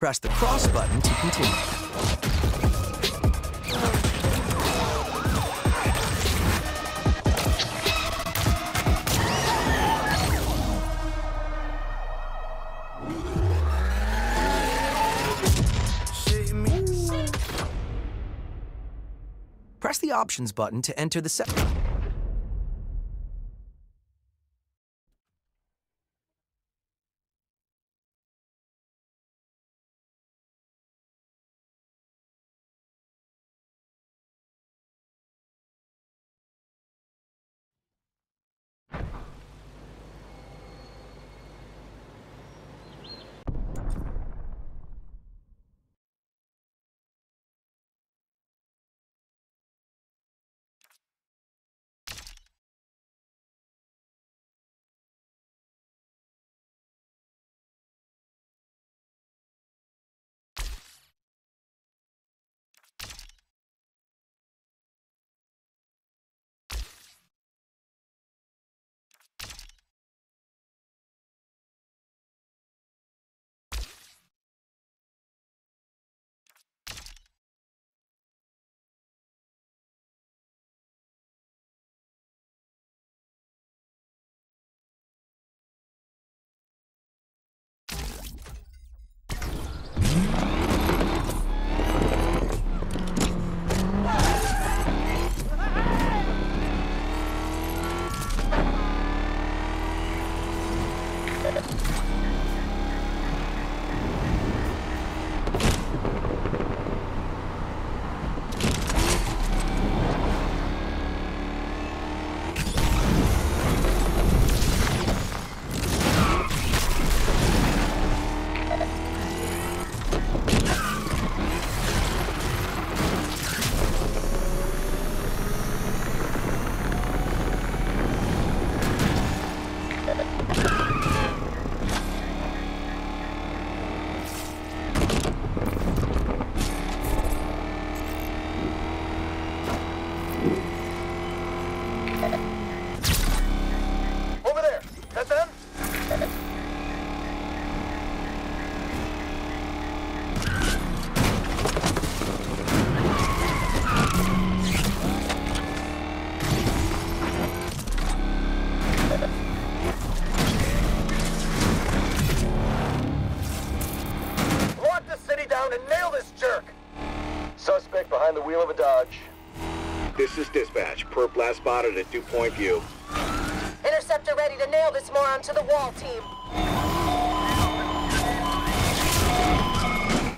Press the cross button to continue. Press the options button to enter the set. Behind the wheel of a Dodge. This is dispatch. Perp last spotted at Dew Point View. Interceptor ready to nail this moron to the wall, team.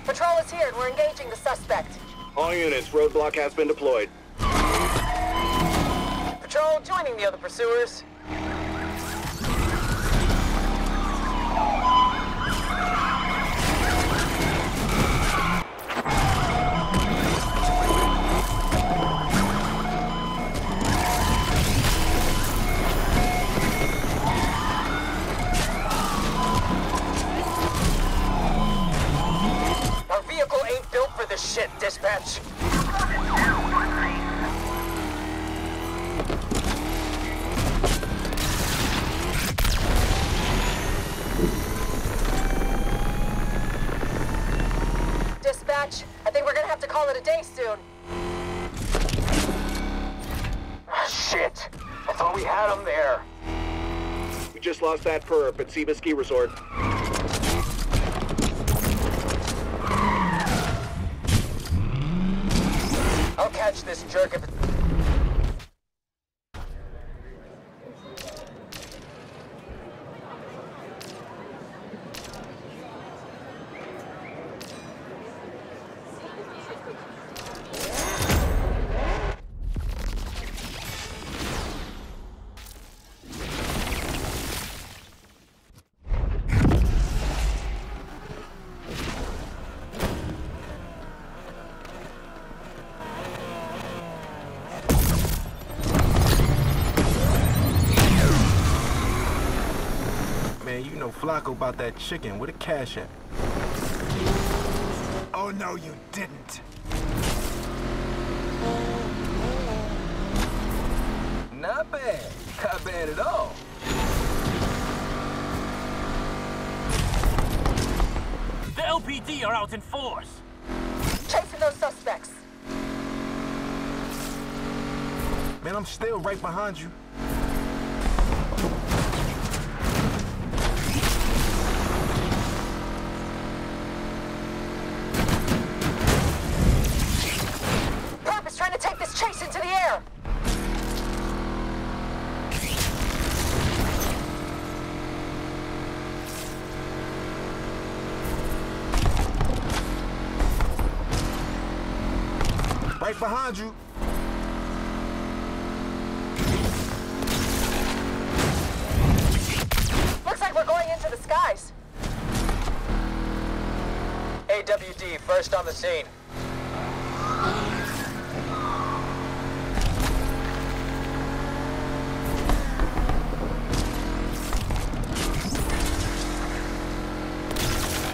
Patrol is here and we're engaging the suspect. All units, roadblock has been deployed. Patrol joining the other pursuers. Day soon. Ah, Shit! I thought we had him there. We just lost that perp at Seba Ski Resort. I'll catch this jerk if... Man, Flacco about that chicken. with a cash at? Oh, no, you didn't. Not bad. Not bad at all. They'll PD are out in force. Chasing those suspects. Man, I'm still right behind you. Behind you. Looks like we're going into the skies. AWD, first on the scene.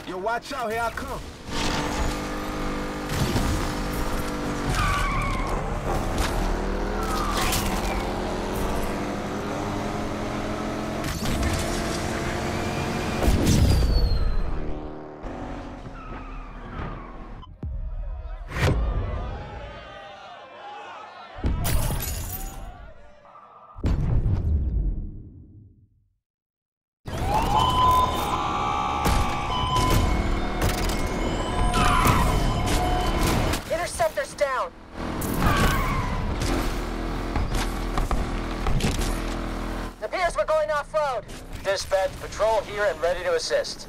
Yo, watch out, here I come. Patrol here and ready to assist.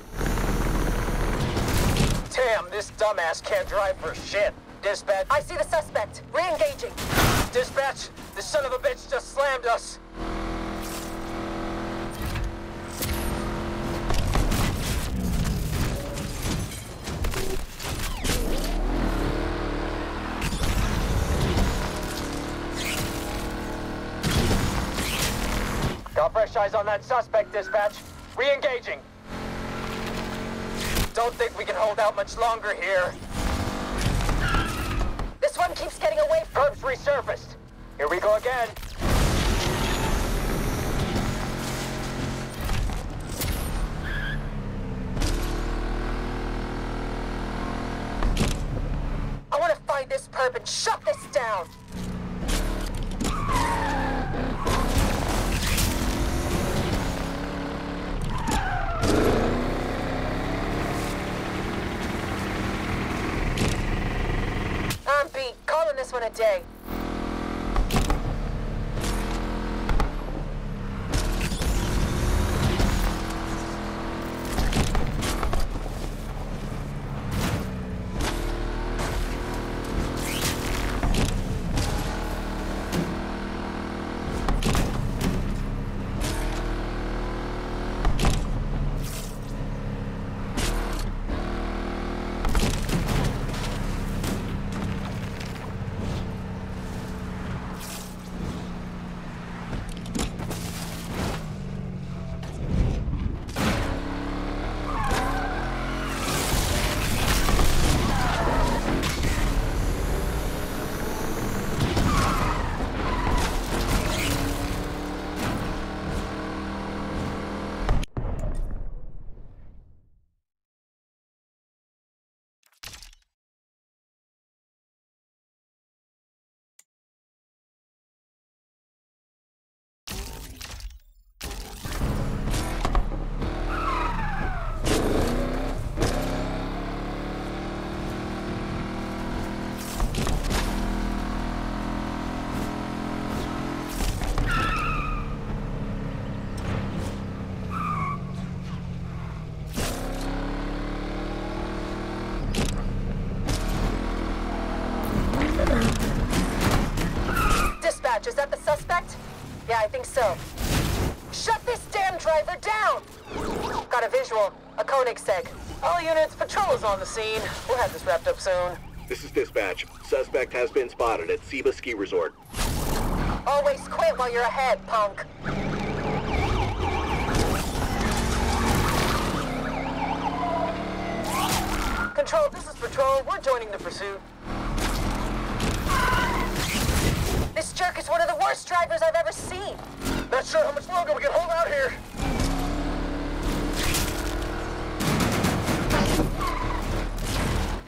Damn, this dumbass can't drive for shit. Dispatch, I see the suspect. Re-engaging. dispatch, the son of a bitch just slammed us. Got fresh eyes on that suspect, dispatch. Re-engaging. Don't think we can hold out much longer here. This one keeps getting away from... Curbs resurfaced. Here we go again. Think so. Shut this damn driver down! Got a visual. A Koenigsegg. All units, patrol is on the scene. We'll have this wrapped up soon. This is dispatch. Suspect has been spotted at Seba Ski Resort. Always quit while you're ahead, punk. Control, this is patrol. We're joining the pursuit. This jerk is one of the worst drivers I've ever seen. Not sure how much longer we can hold out here.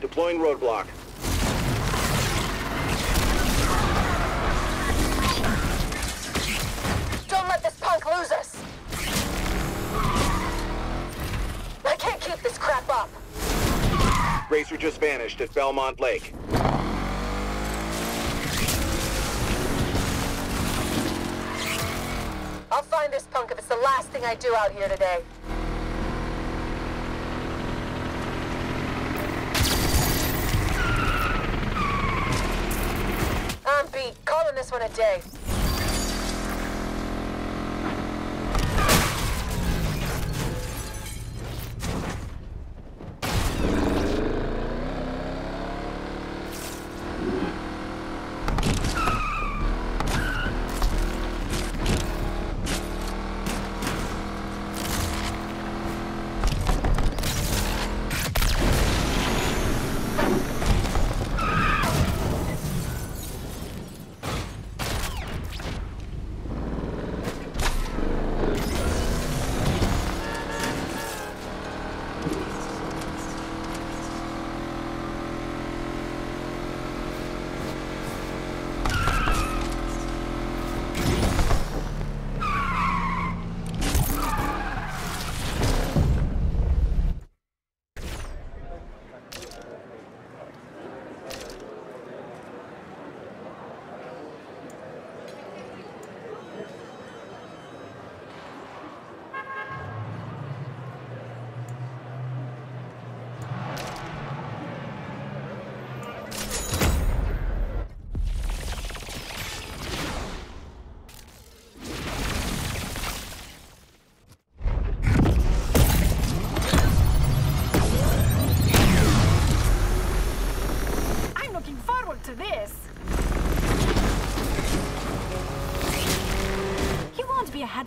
Deploying roadblock. Don't let this punk lose us! I can't keep this crap up! Racer just vanished at Belmont Lake. I'll find this punk if it's the last thing I do out here today. I'm beat. Calling this one a day.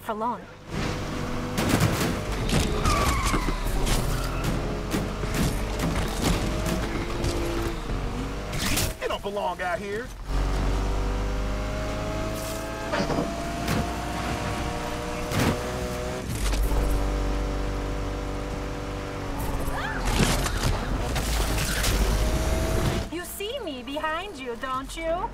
For long. You don't belong out here. You see me behind you, don't you?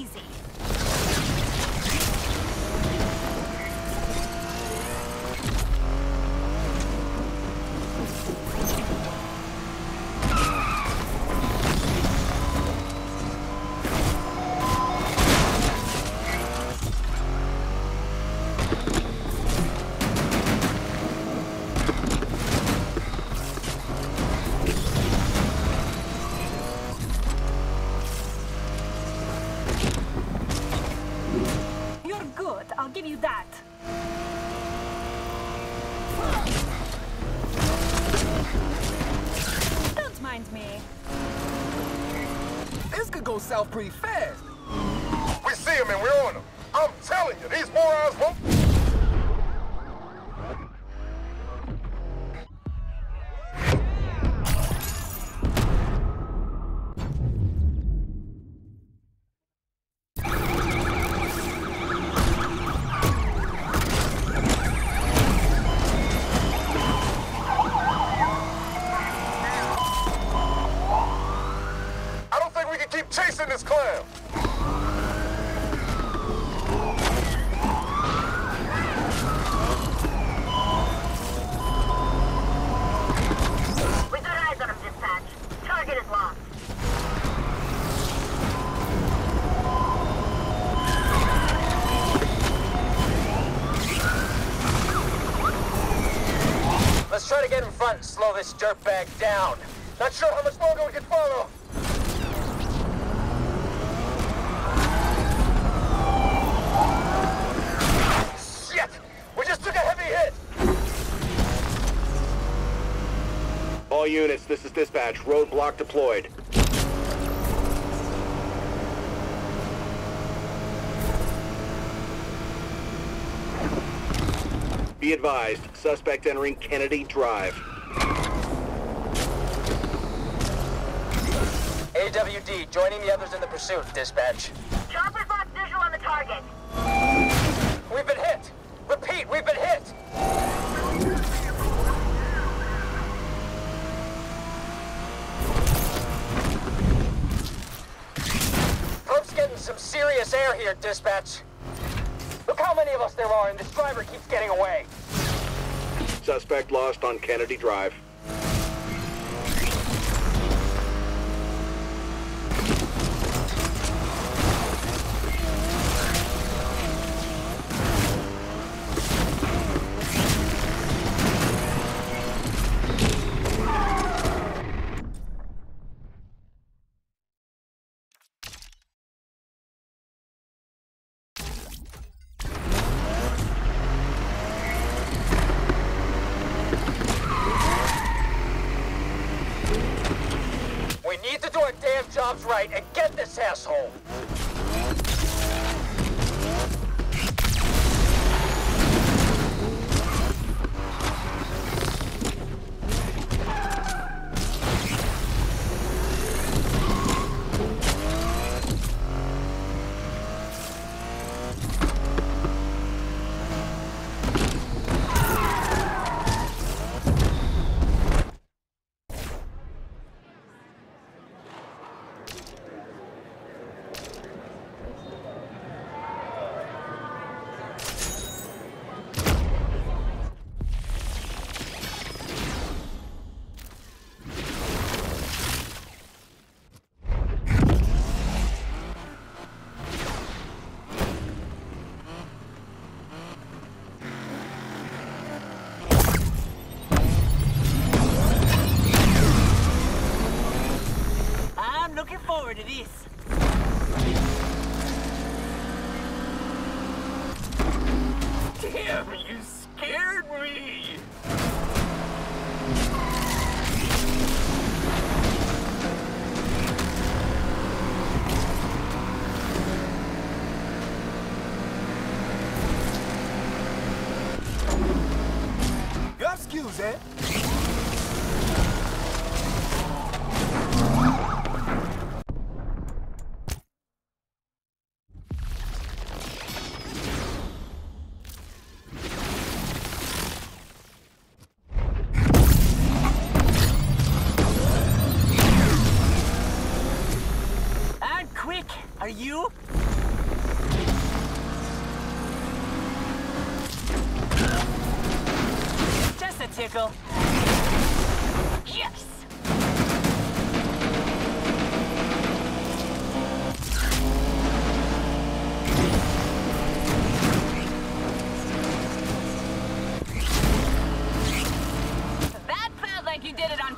Easy. South pretty this dirtbag down. Not sure how much longer we can follow. Shit! We just took a heavy hit! All units, this is dispatch. Roadblock deployed. Be advised, suspect entering Kennedy Drive. AWD, joining the others in the pursuit, dispatch. Chopper's lost visual on the target. We've been hit! Repeat, we've been hit! Perp's getting some serious air here, dispatch. Look how many of us there are, and this driver keeps getting away. Suspect lost on Kennedy Drive.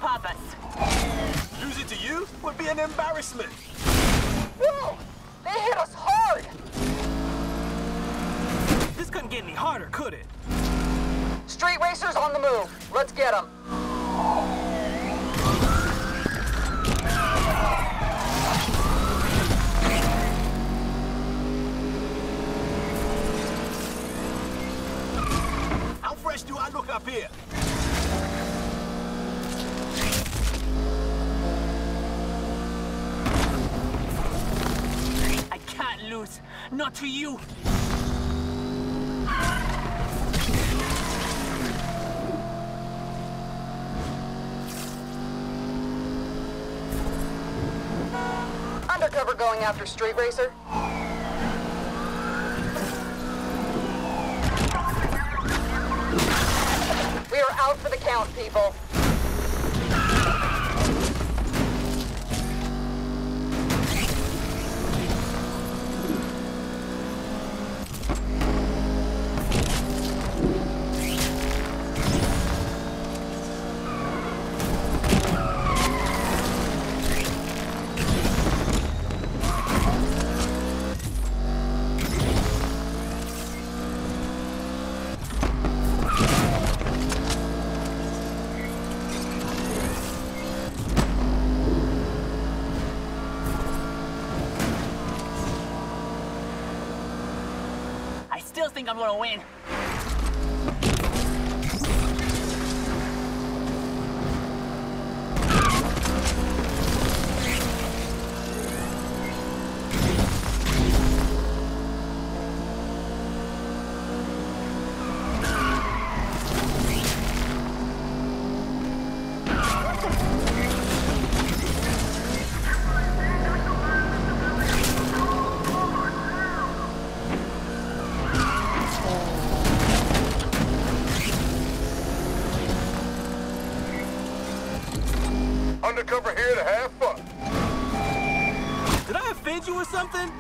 Purpose. Lose it to you would be an embarrassment. Whoa! They hit us hard! This couldn't get any harder, could it? Street racers on the move. Let's get them. How fresh do I look up here? I. Not to you. Undercover going after Street Racer. We are out for the count, people. Think I'm gonna win. Undercover here to have fun. Did I offend you or something?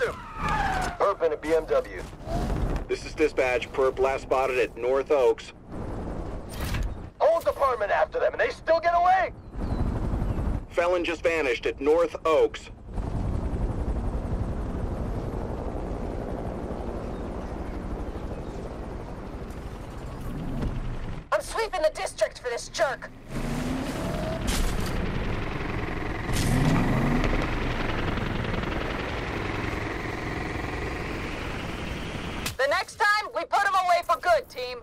Is back in. Perp in a BMW. This is dispatch. Perp last spotted at North Oaks. Whole department after them, and they still get away. Felon just vanished at North Oaks. I'm sweeping the district for this jerk. The next time, we put him away for good, team.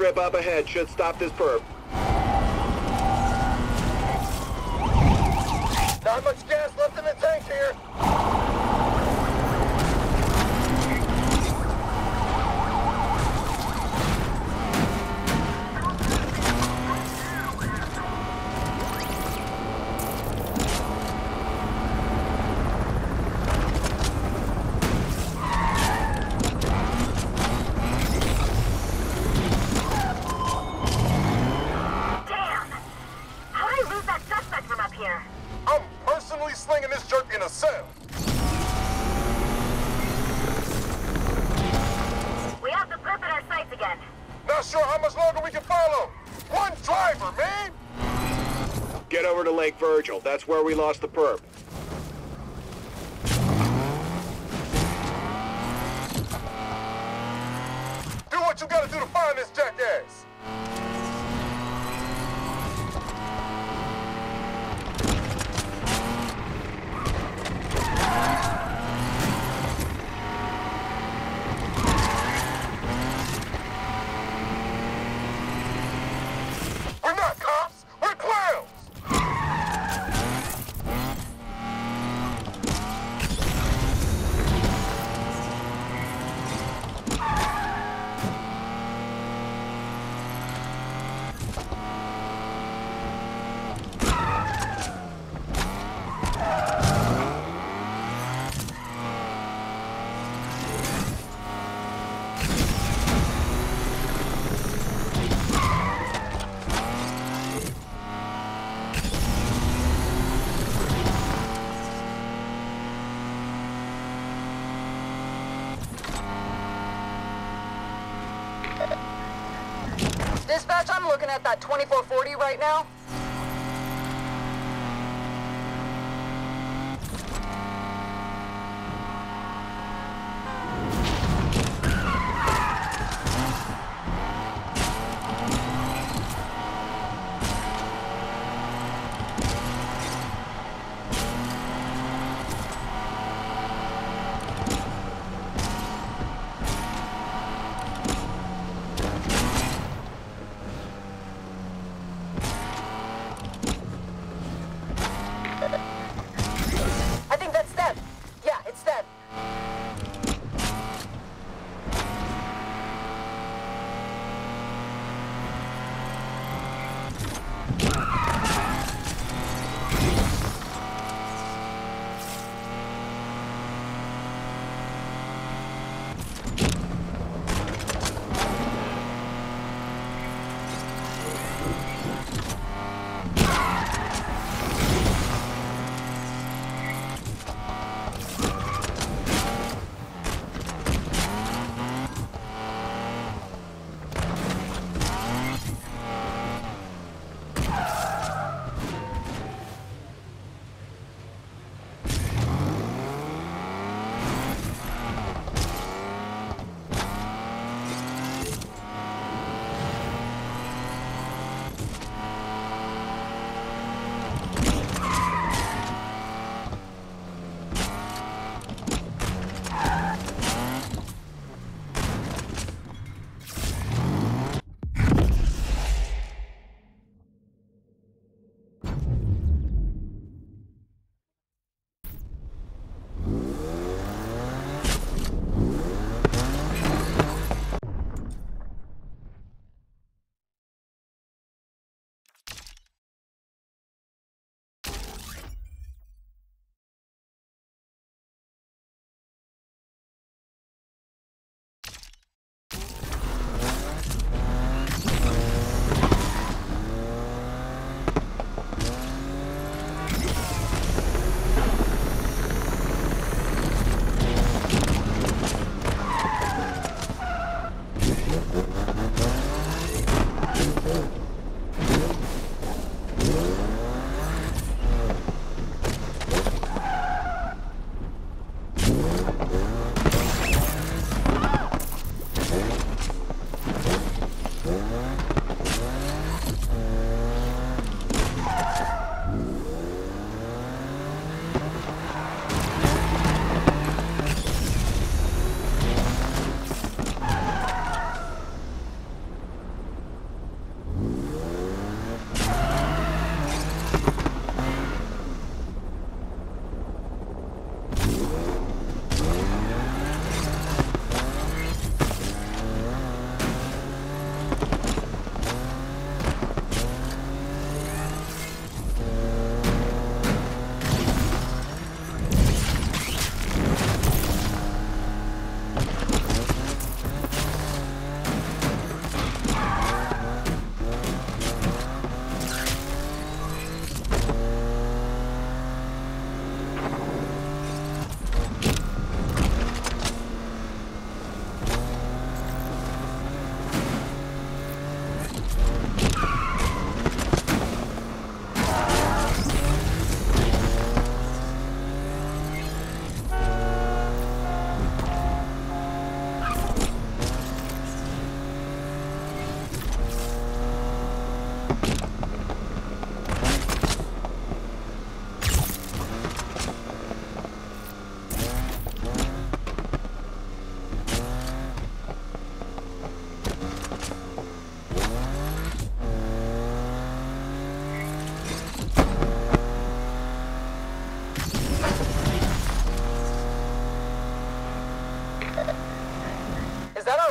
strip up ahead should stop this perp. Not much gas left in the tank here. we lost the perp. Dispatch, I'm looking at that 2440 right now.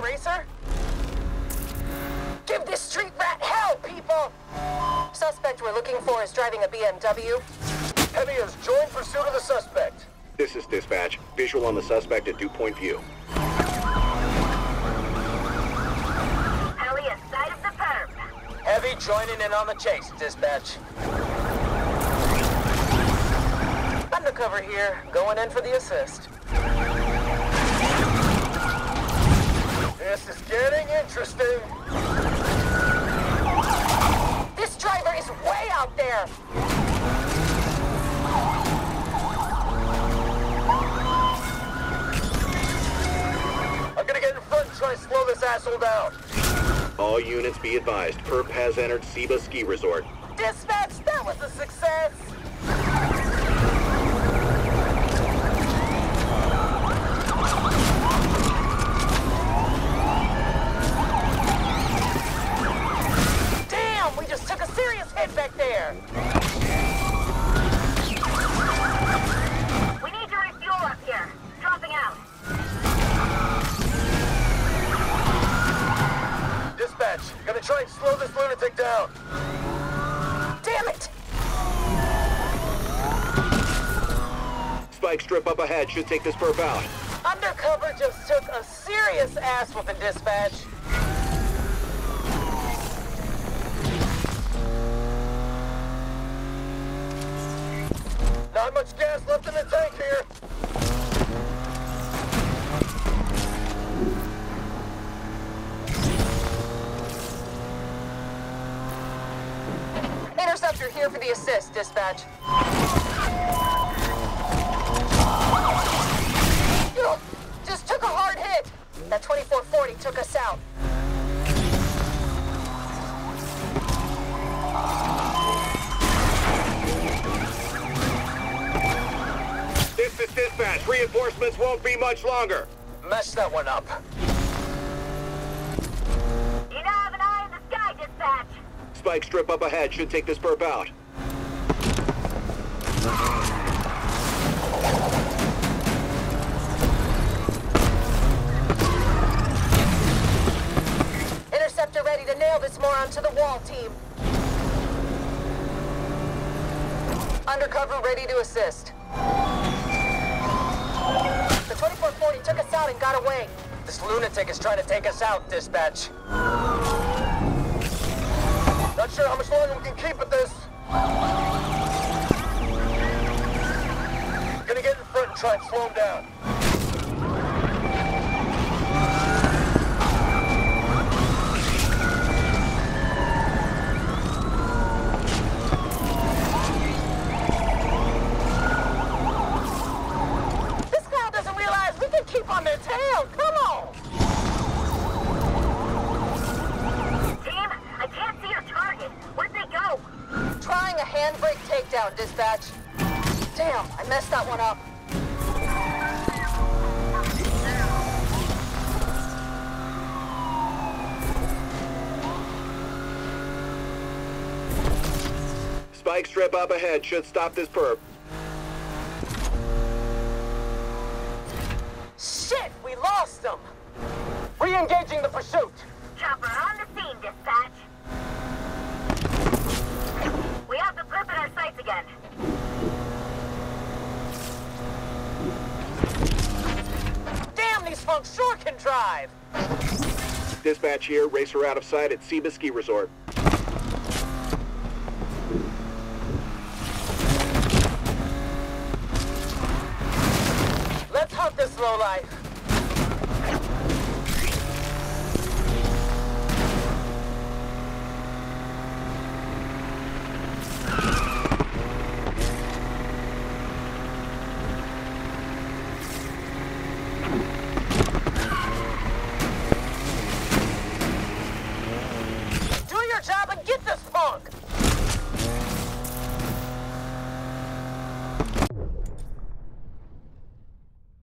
Racer? Give this street rat hell, people! Suspect we're looking for is driving a BMW. Heavy has joined pursuit of the suspect. This is dispatch. Visual on the suspect at dew point view. Elliot, side of the perp. Heavy joining in on the chase, dispatch. Undercover here, going in for the assist. Getting interesting. This driver is way out there! I'm gonna get in front and try and slow this asshole down. All units be advised. Perp has entered Seba Ski Resort. Dispatch, Strip up ahead should take this perp out. Undercover just took a serious ass with the dispatch. Strip up ahead should take this burp out. Interceptor ready to nail this moron to the wall, team. Undercover ready to assist. The 2440 took us out and got away. This lunatic is trying to take us out, dispatch. Try and slow him down. Up ahead should stop this perp. Shit, we lost them! Re-engaging the pursuit. Chopper on the scene, dispatch. We have the perp in our sights again. Damn, these punks sure can drive. Dispatch here. Racer out of sight at Seba Ski Resort.